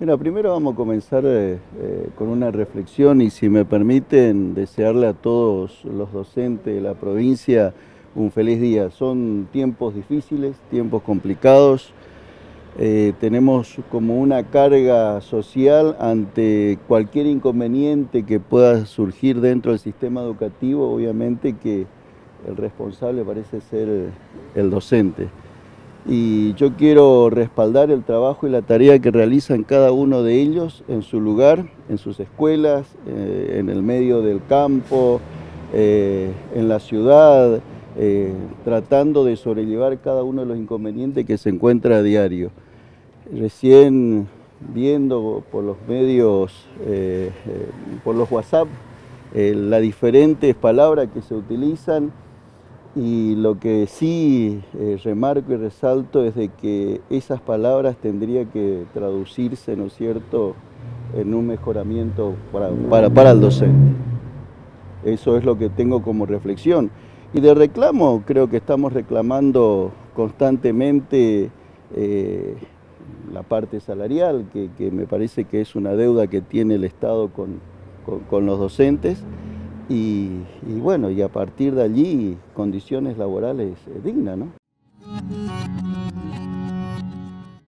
Mira, primero vamos a comenzar eh, eh, con una reflexión y si me permiten desearle a todos los docentes de la provincia un feliz día. Son tiempos difíciles, tiempos complicados. Eh, tenemos como una carga social ante cualquier inconveniente que pueda surgir dentro del sistema educativo, obviamente que el responsable parece ser el docente y yo quiero respaldar el trabajo y la tarea que realizan cada uno de ellos en su lugar, en sus escuelas, eh, en el medio del campo, eh, en la ciudad, eh, tratando de sobrellevar cada uno de los inconvenientes que se encuentra a diario. Recién viendo por los medios, por los WhatsApp, las diferentes palabras que se utilizan, y lo que sí eh, remarco y resalto es de que esas palabras tendría que traducirse, ¿no es cierto?, en un mejoramiento para, para, el docente. Eso es lo que tengo como reflexión. Y de reclamo, creo que estamos reclamando constantemente eh, la parte salarial, que, me parece que es una deuda que tiene el Estado con los docentes y, bueno, y a partir de allí condiciones laborales eh, dignas, ¿no?